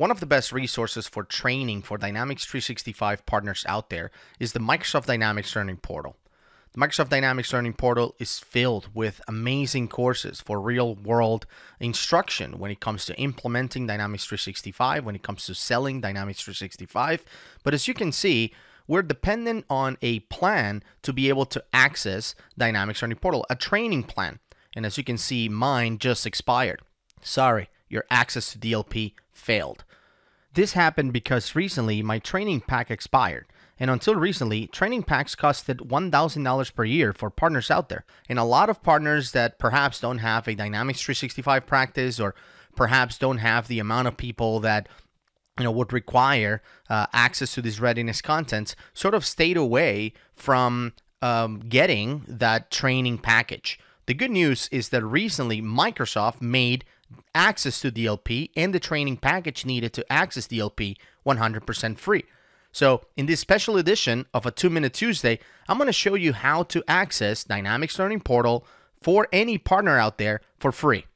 One of the best resources for training for Dynamics 365 partners out there is the Microsoft Dynamics Learning Portal. The Microsoft Dynamics Learning Portal is filled with amazing courses for real world instruction when it comes to implementing Dynamics 365, when it comes to selling Dynamics 365. But as you can see, we're dependent on a plan to be able to access Dynamics Learning Portal, a training plan. And as you can see, mine just expired. Sorry, your access to DLP failed. This happened because recently my training pack expired. And until recently, training packs costed $1,000 per year for partners out there. And a lot of partners that perhaps don't have a Dynamics 365 practice or perhaps don't have the amount of people that you know would require uh, access to this readiness content sort of stayed away from um, getting that training package. The good news is that recently Microsoft made access to DLP and the training package needed to access DLP 100% free. So, in this special edition of a 2 Minute Tuesday, I'm going to show you how to access Dynamics Learning Portal for any partner out there for free.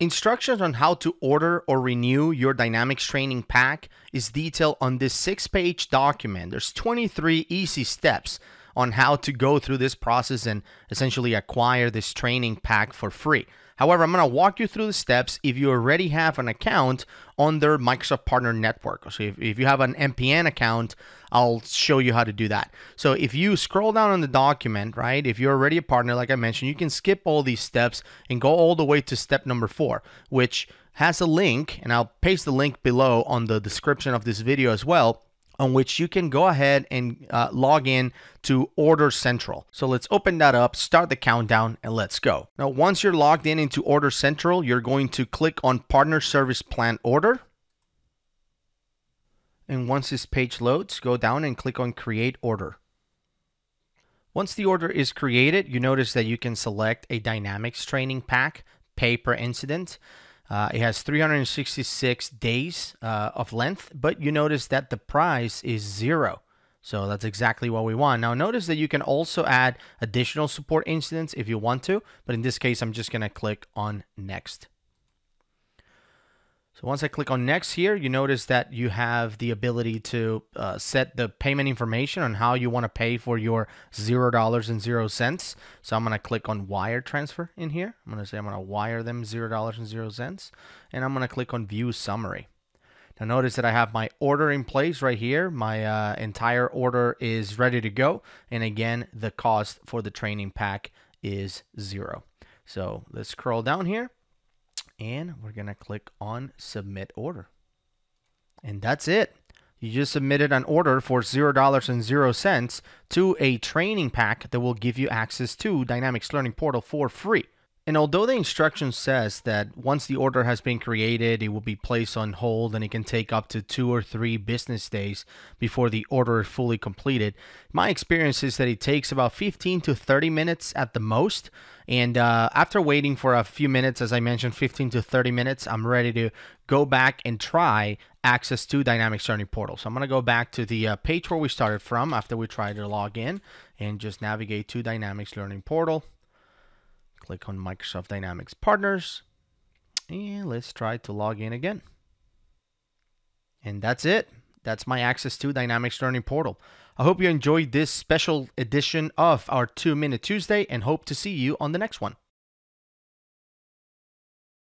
Instructions on how to order or renew your Dynamics training pack is detailed on this six page document. There's 23 easy steps on how to go through this process and essentially acquire this training pack for free. However, I'm going to walk you through the steps if you already have an account on their Microsoft Partner Network. So if, if you have an MPN account, I'll show you how to do that. So if you scroll down on the document, right, if you're already a partner, like I mentioned, you can skip all these steps and go all the way to step number four, which has a link, and I'll paste the link below on the description of this video as well on which you can go ahead and uh, log in to Order Central. So let's open that up, start the countdown, and let's go. Now, once you're logged in into Order Central, you're going to click on Partner Service Plan Order. And once this page loads, go down and click on Create Order. Once the order is created, you notice that you can select a Dynamics training pack, pay per incident. Uh, it has 366 days uh, of length, but you notice that the price is zero. So that's exactly what we want. Now notice that you can also add additional support incidents if you want to, but in this case, I'm just gonna click on next. So once I click on next here, you notice that you have the ability to uh, set the payment information on how you want to pay for your $0 and 0 cents. So I'm going to click on wire transfer in here. I'm going to say I'm going to wire them $0 and 0 cents. And I'm going to click on view summary. Now notice that I have my order in place right here. My uh, entire order is ready to go. And again, the cost for the training pack is zero. So let's scroll down here and we're going to click on submit order. And that's it. You just submitted an order for $0 and 0 cents to a training pack that will give you access to Dynamics Learning Portal for free. And although the instruction says that once the order has been created, it will be placed on hold and it can take up to two or three business days before the order is fully completed, my experience is that it takes about 15 to 30 minutes at the most. And uh, after waiting for a few minutes, as I mentioned, 15 to 30 minutes, I'm ready to go back and try access to Dynamics Learning Portal. So I'm going to go back to the uh, page where we started from after we tried to log in and just navigate to Dynamics Learning Portal. Click on Microsoft Dynamics Partners. And let's try to log in again. And that's it. That's my access to Dynamics Learning Portal. I hope you enjoyed this special edition of our 2 Minute Tuesday and hope to see you on the next one.